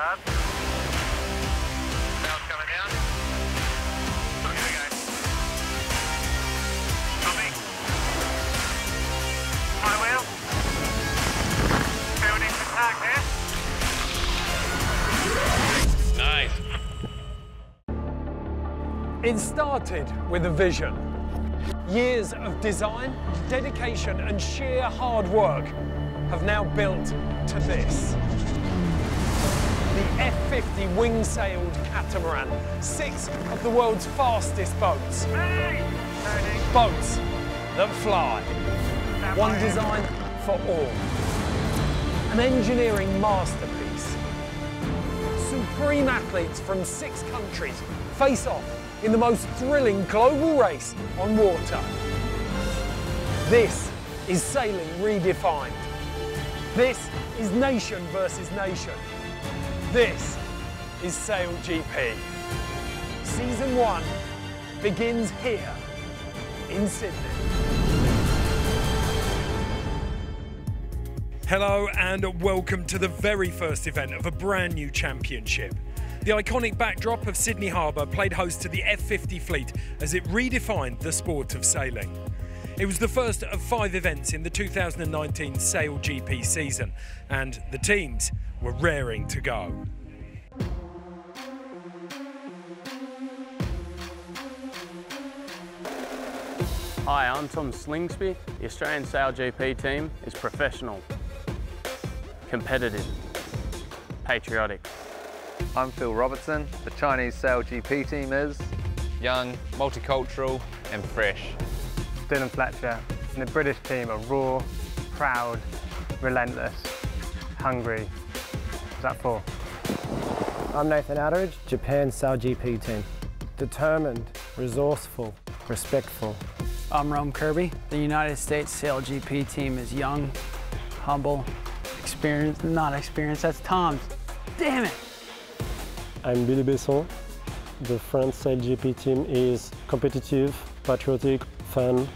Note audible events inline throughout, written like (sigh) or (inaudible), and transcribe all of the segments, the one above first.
lads. Sails coming down. Here we go. Coming. High wheel. Building to tack here. Nice. It started with a vision. Years of design, dedication and sheer hard work have now built to this. The F-50 wing-sailed catamaran, six of the world's fastest boats. Boats that fly. One design for all. An engineering masterpiece. Supreme athletes from six countries face off in the most thrilling global race on water. This is sailing redefined. This is nation versus nation. This is Sail GP. Season one begins here in Sydney. Hello and welcome to the very first event of a brand new championship. The iconic backdrop of Sydney Harbour played host to the F50 fleet as it redefined the sport of sailing. It was the first of five events in the 2019 Sail GP season, and the teams were raring to go. Hi, I'm Tom Slingsby. The Australian Sail GP team is professional, competitive, patriotic. I'm Phil Robertson. The Chinese Sail GP team is young, multicultural and fresh. Dylan Fletcher. And the British team are raw, proud, relentless, hungry. Is that for? I'm Nathan Outteridge, Japan Sail GP team. Determined, resourceful, respectful. I'm Rome Kirby. The United States Sail GP team is young, humble, experienced, not experienced, that's Tom's. Damn it! I'm Billy Besson. The France Sail GP team is competitive, patriotic, fun.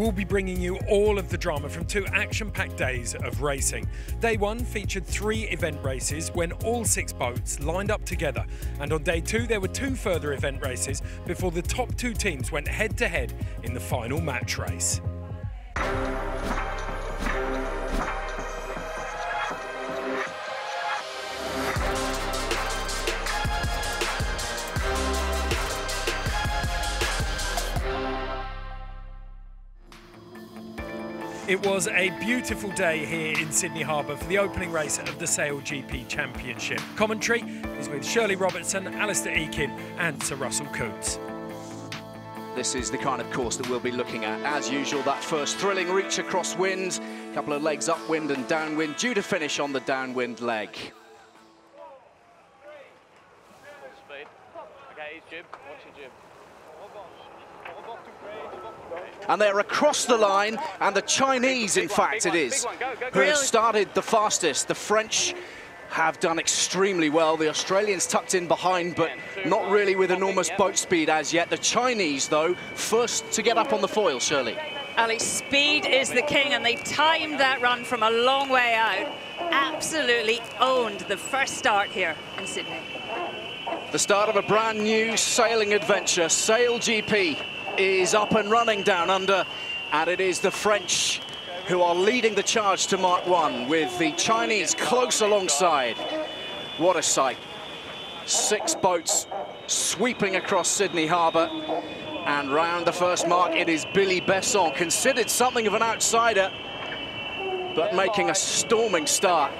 We'll be bringing you all of the drama from two action-packed days of racing. Day one featured three event races when all six boats lined up together. And on day two, there were two further event races before the top two teams went head-to-head in the final match race. It was a beautiful day here in Sydney Harbour for the opening race of the Sail GP Championship. Commentary is with Shirley Robertson, Alistair Eykyn and Sir Russell Coutts. This is the kind of course that we'll be looking at. As usual, that first thrilling reach across wind, a couple of legs upwind and downwind, due to finish on the downwind leg. Okay, jib. Watch your jib and they're across the line, and the Chinese, in fact, it is, who have started the fastest. The French have done extremely well. The Australians tucked in behind, but not really with enormous boat speed as yet. The Chinese, though, first to get up on the foil, Shirley. Ali, speed is the king, and they timed that run from a long way out. Absolutely owned the first start here in Sydney. The start of a brand new sailing adventure, Sail GP is up and running down under, and it is the French who are leading the charge to Mark 1 with the Chinese close alongside. What a sight. Six boats sweeping across Sydney Harbour. And round the first mark, it is Billy Besson, considered something of an outsider, but making a storming start.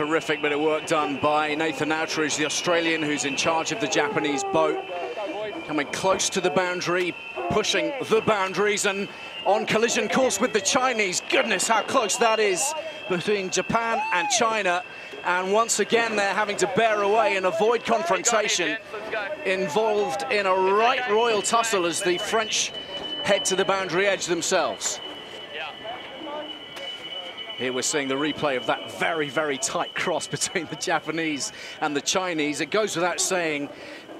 Terrific bit of work done by Nathan Outteridge, the Australian who's in charge of the Japanese boat. Coming close to the boundary, pushing the boundaries and on collision course with the Chinese. Goodness, how close that is between Japan and China. And once again, they're having to bear away and avoid confrontation involved in a right royal tussle as the French head to the boundary edge themselves. Here we're seeing the replay of that very, very tight cross (laughs) between the Japanese and the Chinese. It goes without saying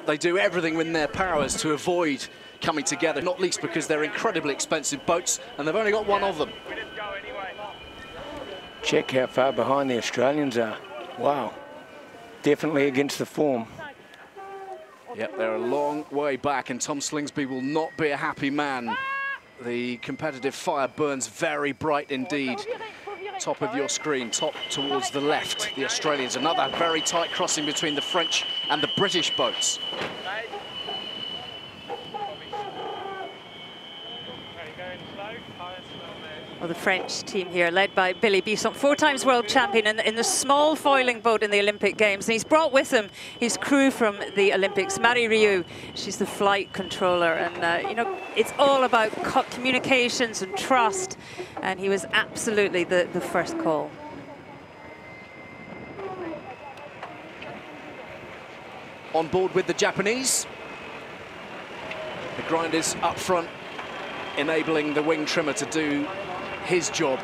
they do everything in their powers to avoid coming together, not least because they're incredibly expensive boats and they've only got one of them. Check how far behind the Australians are. Wow. Definitely against the form. Yep, they're a long way back, and Tom Slingsby will not be a happy man. The competitive fire burns very bright indeed. Top of your screen, top towards the left, the Australians. Another very tight crossing between the French and the British boats. Well, the French team here, led by Billy Besson, four times world champion in the, in the small foiling boat in the Olympic Games. And he's brought with him his crew from the Olympics, Marie Riou. She's the flight controller. And, uh, you know, it's all about communications and trust. And he was absolutely the, the first call. On board with the Japanese. The grinders up front, enabling the wing trimmer to do his job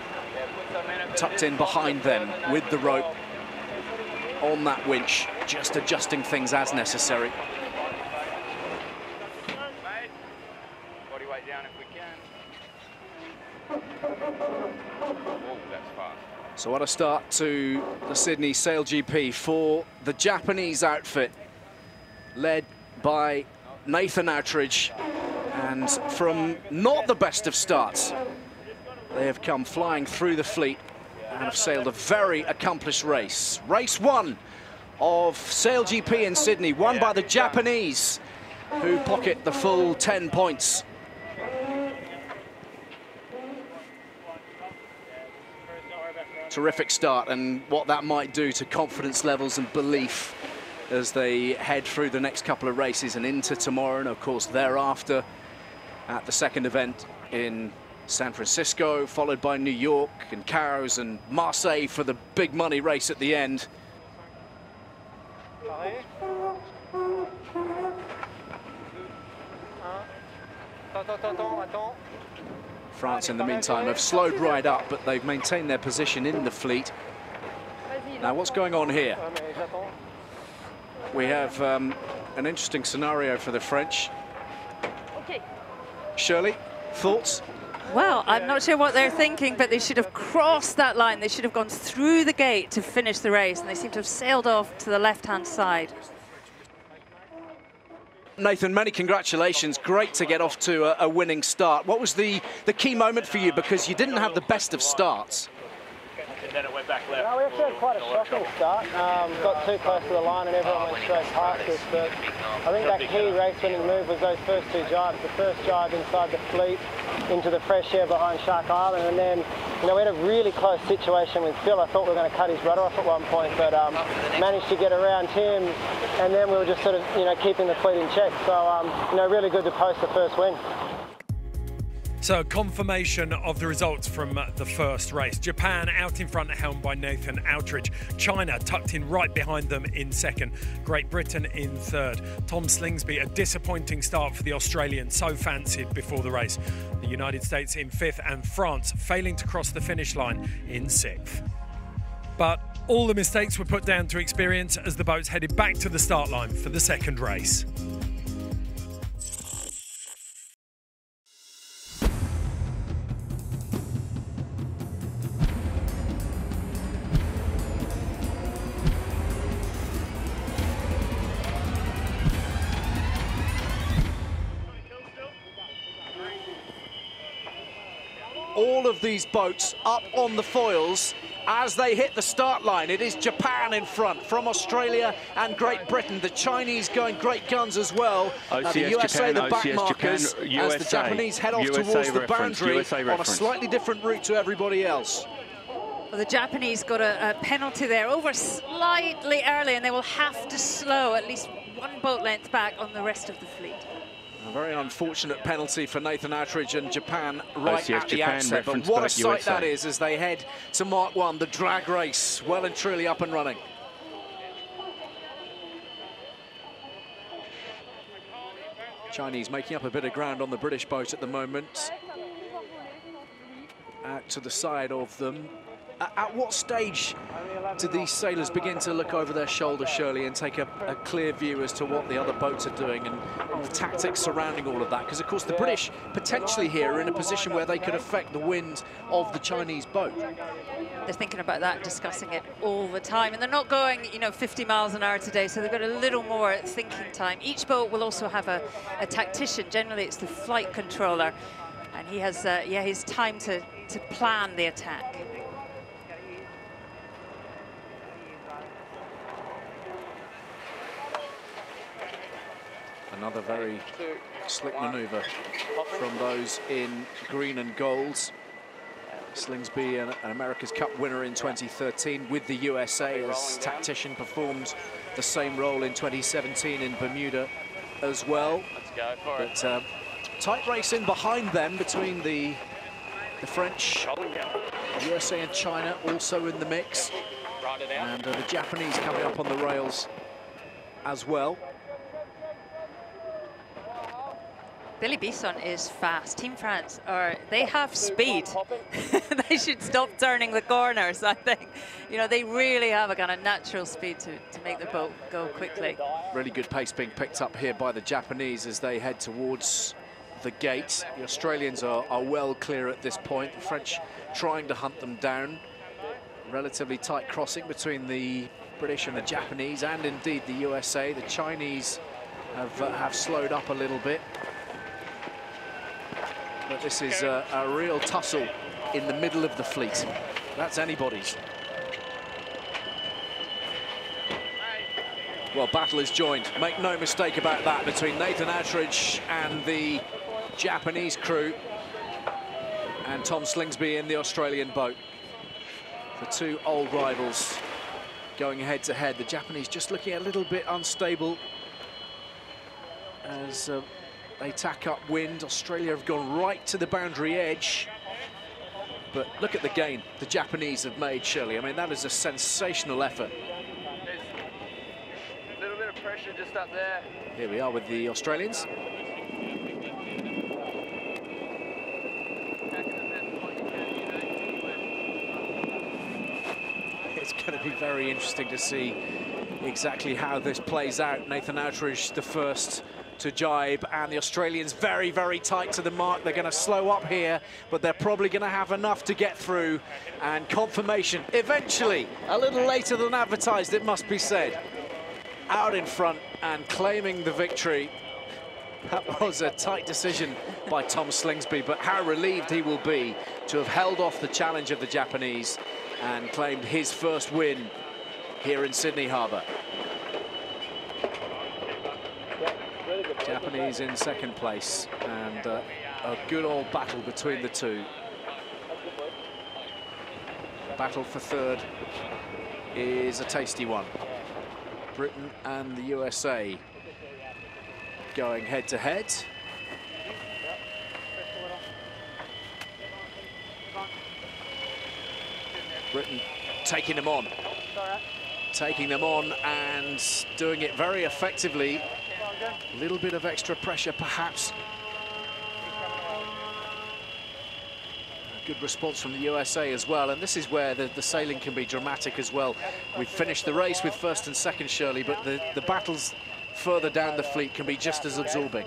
tucked in behind them with the rope on that winch, just adjusting things as necessary. So what a start to the Sydney Sail GP for the Japanese outfit, led by Nathan Outteridge. And from not the best of starts, they have come flying through the fleet and have sailed a very accomplished race. Race one of Sail GP in Sydney, won by the Japanese, who pocket the full 10 points. Terrific start and what that might do to confidence levels and belief as they head through the next couple of races and into tomorrow and of course thereafter at the second event in San Francisco, followed by New York and Cowes and Marseille for the big money race at the end. France, in the meantime, have slowed right up, but they've maintained their position in the fleet. Now, what's going on here? We have um, an interesting scenario for the French. Shirley, thoughts? Well, I'm not sure what they're thinking, but they should have crossed that line. They should have gone through the gate to finish the race, and they seem to have sailed off to the left-hand side. Nathan, many congratulations. Great to get off to a, a, winning start. What was the, the key moment for you? Because you didn't have the best of starts. Then it went back left. No, we actually had quite a shocking start. Um, got too close to the line and everyone went straight past us. But I think that key race-winning move was those first two jibes. The first jibe inside the fleet into the fresh air behind Shark Island. And then, you know, we had a really close situation with Phil. I thought we were going to cut his rudder off at one point, but um, managed to get around him. And then we were just sort of, you know, keeping the fleet in check. So, um, you know, really good to post the first win. So, confirmation of the results from the first race. Japan out in front, helmed by Nathan Outteridge. China tucked in right behind them in second. Great Britain in third. Tom Slingsby, a disappointing start for the Australian, so fancied before the race. The United States in fifth, and France failing to cross the finish line in sixth. But all the mistakes were put down to experience as the boats headed back to the start line for the second race. These boats up on the foils as they hit the start line. It is Japan in front from Australia and Great Britain. The Chinese going great guns as well. OCS now the USA, Japan, the back OCS markers, Japan, as the Japanese head off USA towards the boundary on a slightly different route to everybody else. Well, the Japanese got a, a penalty there over slightly early, and they will have to slow at least one boat length back on the rest of the fleet. A very unfortunate penalty for Nathan Outteridge and Japan right OCS at the Japan, outset. But what a sight USA. that is as they head to Mark 1, the drag race, well and truly up and running. Chinese making up a bit of ground on the British boat at the moment. Out to the side of them, At what stage do these sailors begin to look over their shoulder, Shirley, and take a, a clear view as to what the other boats are doing and, and the tactics surrounding all of that? Because, of course, the British potentially here are in a position where they could affect the wind of the Chinese boat. They're thinking about that, discussing it all the time. And they're not going, you know, 50 miles an hour today, so they've got a little more thinking time. Each boat will also have a, a tactician. Generally, it's the flight controller. And he has, uh, yeah, his time to, to plan the attack. Another very slick manoeuvre from those in green and golds. Slingsby, an, an, America's Cup winner in 2013 with the USA as tactician, performed the same role in 2017 in Bermuda as well. But uh, tight race in behind them between the the French, USA and China also in the mix. And uh, the Japanese coming up on the rails as well. Billy Besson is fast. Team France are they have speed. (laughs) they should stop turning the corners, I think. You know, they really have a kind of natural speed to, to make the boat go quickly. Really good pace being picked up here by the Japanese as they head towards the gate. The Australians are, are well clear at this point. The French trying to hunt them down. Relatively tight crossing between the British and the Japanese and indeed the USA. The Chinese have, uh, have slowed up a little bit. But this is a, a real tussle in the middle of the fleet. That's anybody's. Well, battle is joined. Make no mistake about that between Nathan Outteridge and the Japanese crew and Tom Slingsby in the Australian boat. The two old rivals going head to head. The Japanese just looking a little bit unstable as uh, they tack up wind. Australia have gone right to the boundary edge. But look at the gain the Japanese have made, Shirley. I mean, that is a sensational effort. There's A little bit of pressure just up there. Here we are with the Australians. It's going to be very interesting to see exactly how this plays out. Nathan Outteridge, the first to jibe and the Australians very very tight to the mark they're going to slow up here but they're probably going to have enough to get through and confirmation eventually a little later than advertised it must be said out in front and claiming the victory that was a tight decision by Tom Slingsby but how relieved he will be to have held off the challenge of the Japanese and claimed his first win here in Sydney Harbour. Japanese in second place and uh, a good old battle between the two. Battle for third is a tasty one. Britain and the USA going head to head. Britain taking them on. Taking them on and doing it very effectively a little bit of extra pressure, perhaps. Good response from the USA as well, and this is where the, the sailing can be dramatic as well. We've finished the race with first and second, Shirley, but the, the battles further down the fleet can be just as absorbing.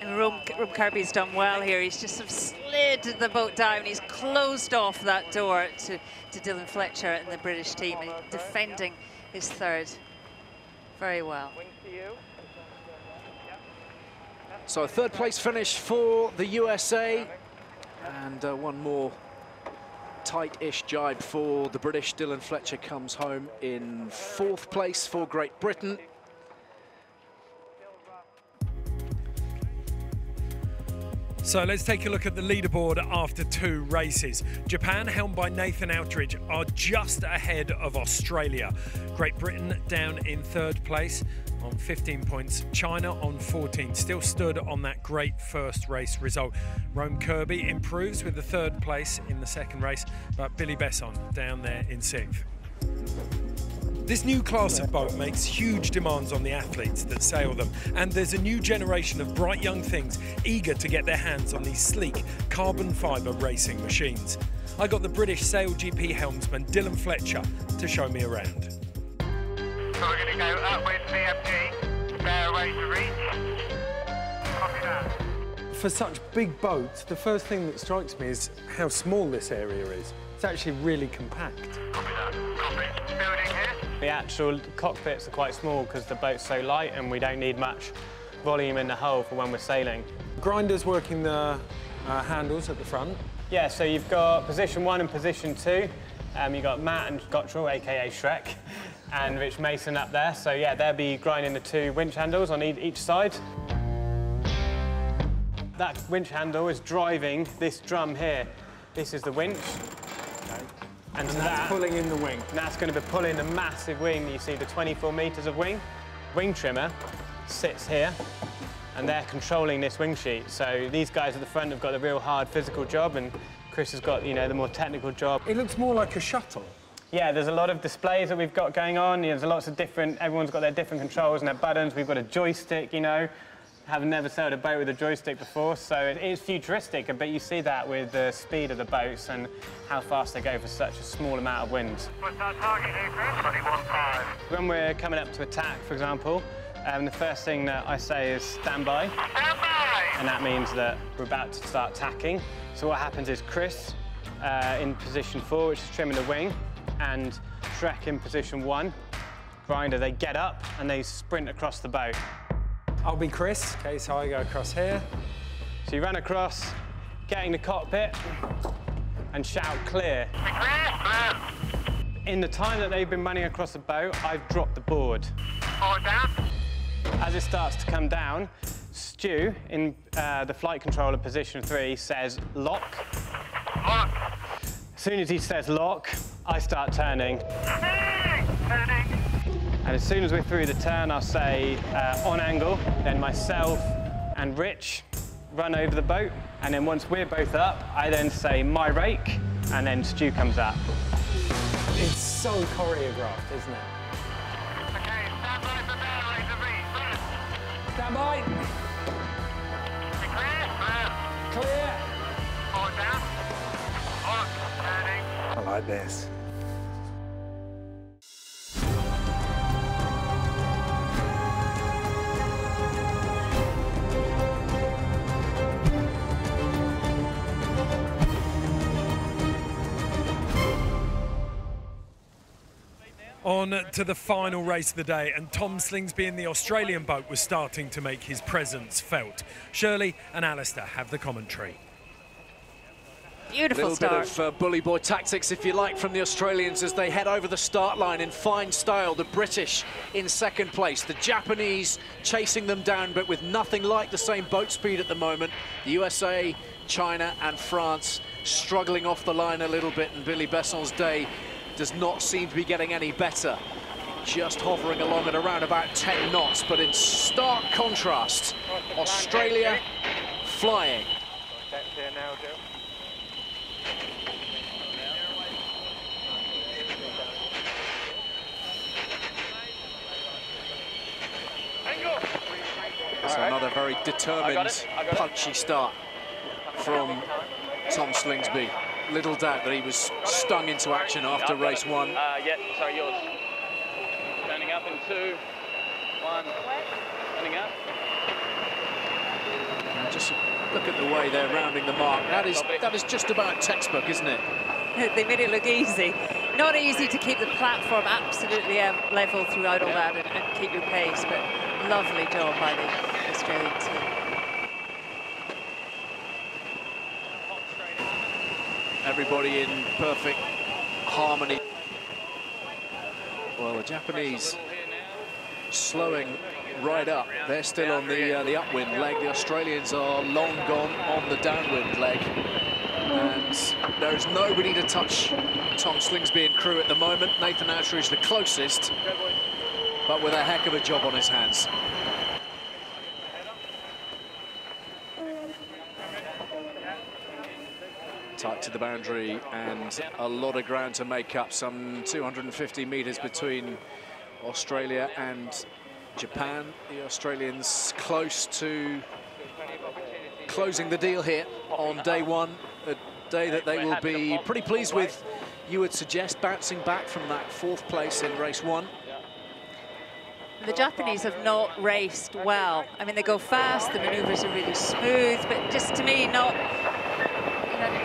And Rome, Rome Kirby's done well here. He's just sort of slid the boat down. He's closed off that door to, to Dylan Fletcher and the British team, and defending his third very well. So a third place finish for the USA and uh, one more tight-ish jibe for the British. Dylan Fletcher comes home in fourth place for Great Britain. So let's take a look at the leaderboard after two races. Japan, helmed by Nathan Outteridge, are just ahead of Australia. Great Britain down in third place on 15 points. China on 14, still stood on that great first race result. Rome Kirby improves with the third place in the second race, but Billy Besson down there in sixth. This new class of boat makes huge demands on the athletes that sail them, and there's a new generation of bright young things eager to get their hands on these sleek carbon fibre racing machines. I got the British Sail GP helmsman Dylan Fletcher to show me around. So we're going to go upwind VMG, bear away to reach. Copy that. For such big boats, the first thing that strikes me is how small this area is. It's actually really compact. Copy that. Copy. Building here. The actual cockpits are quite small because the boat's so light and we don't need much volume in the hull for when we're sailing. Grinders working the uh, handles at the front. Yeah, so you've got position one and position two. Um, you've got Matt and Gotrel, aka Shrek, (laughs) and Rich Mason up there. So yeah, they'll be grinding the two winch handles on e each side. That winch handle is driving this drum here. This is the winch. And, to And that's that, pulling in the wing. that's going to be pulling the massive wing. You see the 24 metres of wing. Wing trimmer sits here, and they're controlling this wing sheet. So these guys at the front have got a real hard physical job, and Chris has got, you know, the more technical job. It looks more like a shuttle. Yeah, there's a lot of displays that we've got going on. There's lots of different, everyone's got their different controls and their buttons. We've got a joystick, you know. Have never sailed a boat with a joystick before, so it is futuristic, but you see that with the speed of the boats and how fast they go for such a small amount of wind. What's our target here, Chris? 21.5. When we're coming up to attack, for example, um, the first thing that I say is stand by, Stand by. and that means that we're about to start tacking. So what happens is Chris uh, in position four, which is trimming the wing, and Shrek in position one, grinder, they get up and they sprint across the boat. I'll be Chris. Okay, so I go across here. So you run across, getting the cockpit, and shout clear. Be clear. Clear. In the time that they've been running across the boat, I've dropped the board. Forward down. As it starts to come down, Stu, in uh, the flight controller position three, says lock. Lock. As soon as he says lock, I start turning. Turning. Turning. And as soon as we're through the turn, I'll say uh, on angle, then myself and Rich run over the boat. And then once we're both up, I then say my rake, and then Stu comes up. It's so choreographed, isn't it? Okay, stand by for bear away to reach. First. Stand by. Clear. Down. I like this. On to the final race of the day, and Tom Slingsby in the Australian boat was starting to make his presence felt. Shirley and Alistair have the commentary. Beautiful little start. bit of uh, bully boy tactics, if you like, from the Australians as they head over the start line in fine style. The British in second place, the Japanese chasing them down, but with nothing like the same boat speed at the moment. The USA, China, and France struggling off the line a little bit, and Billy Besson's day does not seem to be getting any better. Just hovering along at around about 10 knots, but in stark contrast, Australia flying. It's another very determined, punchy start from Tom Slingsby. Little doubt that he was stung into action after race one. Uh, yeah, sorry, yours. Turning up in two, one, turning up. And just look at the way they're rounding the mark. That is that is just about textbook, isn't it? (laughs) they made it look easy. Not easy to keep the platform absolutely um, level throughout all that and, and keep your pace, but lovely job by the Australian team. Everybody in perfect harmony. Well, the Japanese slowing right up. They're still on the uh, the upwind leg. The Australians are long gone on the downwind leg. And there's nobody to touch Tom Slingsby and crew at the moment. Nathan Asher is the closest, but with a heck of a job on his hands. Tight to the boundary and a lot of ground to make up. Some 250 metres between Australia and Japan. The Australians close to closing the deal here on day one. A day that they will be pretty pleased with, you would suggest, bouncing back from that fourth place in race one. The Japanese have not raced well. I mean, they go fast, the maneuvers are really smooth, but just to me, not,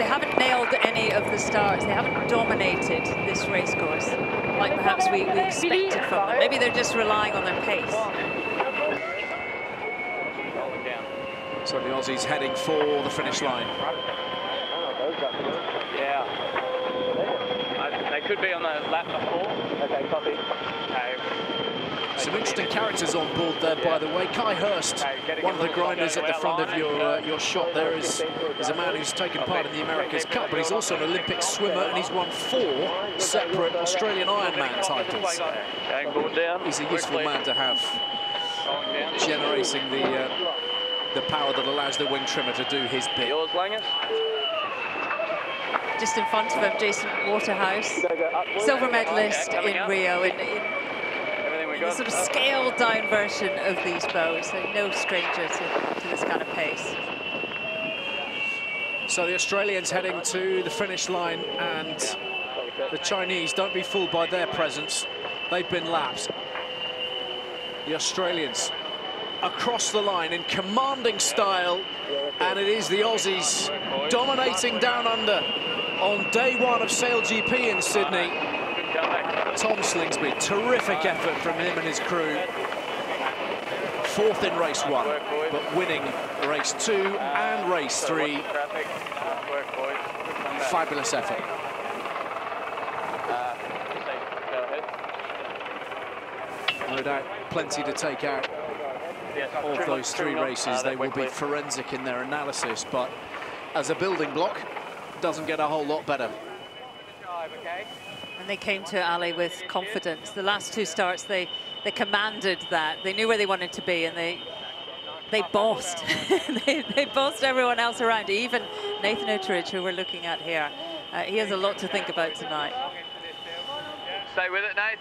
they haven't nailed any of the starts. They haven't dominated this race course like perhaps we, we expected from them. Maybe they're just relying on their pace. So the Aussies heading for the finish line. Yeah. I, they could be on the lap before. Okay, copy. Okay. Some interesting characters on board there, by the way. Ky Hurst, one of the grinders at the front of your uh, your shot there, is, is a man who's taken part in the America's Cup, but he's also an Olympic swimmer, and he's won four separate Australian Ironman titles. He's a useful man to have, generating the uh, the power that allows the wing trimmer to do his bit. Just in front of him, Jason Waterhouse, silver medalist in Rio, in, in in the sort of scaled down version of these bows. So no stranger to, to this kind of pace. So the Australians heading to the finish line and the Chinese, don't be fooled by their presence. They've been lapped. The Australians across the line in commanding style and it is the Aussies dominating down under on day one of Sail GP in Sydney. Tom Slingsby, terrific effort from him and his crew. Fourth in race one, but winning race two and race three. Fabulous effort. No doubt, plenty to take out of those three races. They will be forensic in their analysis, but as a building block, doesn't get a whole lot better. And they came to Ali with confidence. The last two starts, they, they commanded that. They knew where they wanted to be, and they they bossed. (laughs) they, they bossed everyone else around, even Nathan Outteridge, who we're looking at here. Uh, he has a lot to think about tonight. Stay with it, Nate.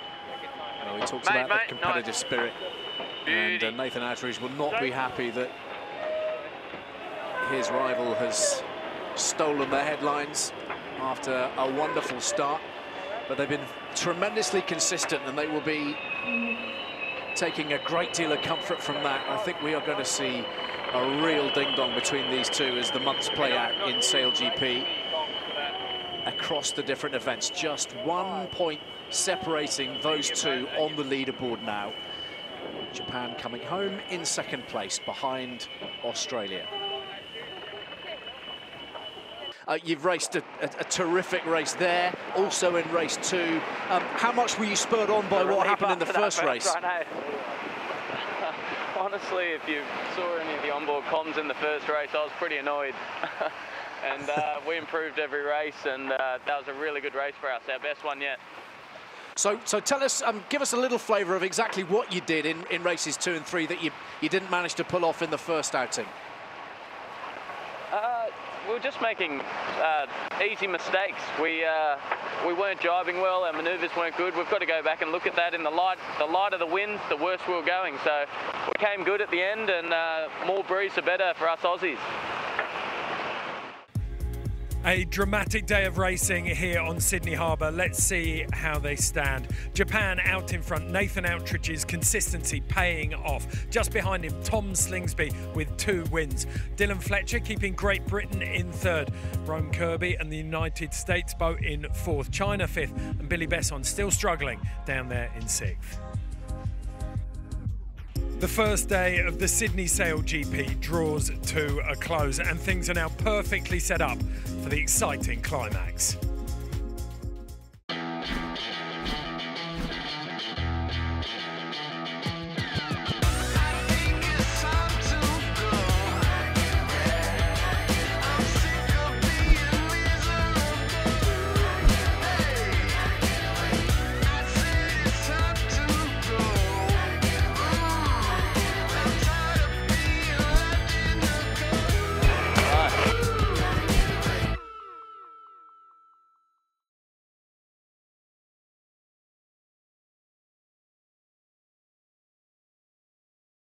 Well, he talks mate, about mate, the competitive nice. spirit. And uh, Nathan Outteridge will not be happy that his rival has stolen the headlines after a wonderful start. But they've been tremendously consistent and they will be taking a great deal of comfort from that. I think we are going to see a real ding-dong between these two as the months play out in Sail GP across the different events. Just one point separating those two on the leaderboard now. Japan coming home in second place behind Australia. Uh, you've raced a, a, a, terrific race there, also in race two. Um, how much were you spurred on by what happened in the (laughs) first race? (laughs) Honestly, if you saw any of the onboard comms in the first race, I was pretty annoyed. (laughs) and uh, we improved every race, and uh, that was a really good race for us, our best one yet. So, so tell us, um, give us a little flavour of exactly what you did in, in races two and three that you, you didn't manage to pull off in the first outing. We were just making uh, easy mistakes. We uh, we weren't driving well. Our manoeuvres weren't good. We've got to go back and look at that in the light. The lighter the wind, the worse we were going. So we came good at the end, and uh, more breeze the better for us Aussies. A dramatic day of racing here on Sydney Harbour. Let's see how they stand. Japan out in front. Nathan Outteridge's consistency paying off. Just behind him, Tom Slingsby with two wins. Dylan Fletcher keeping Great Britain in third. Rome Kirby and the United States boat in fourth. China fifth. And Billy Besson still struggling down there in sixth. The first day of the Sydney Sail GP draws to a close, and things are now perfectly set up for the exciting climax.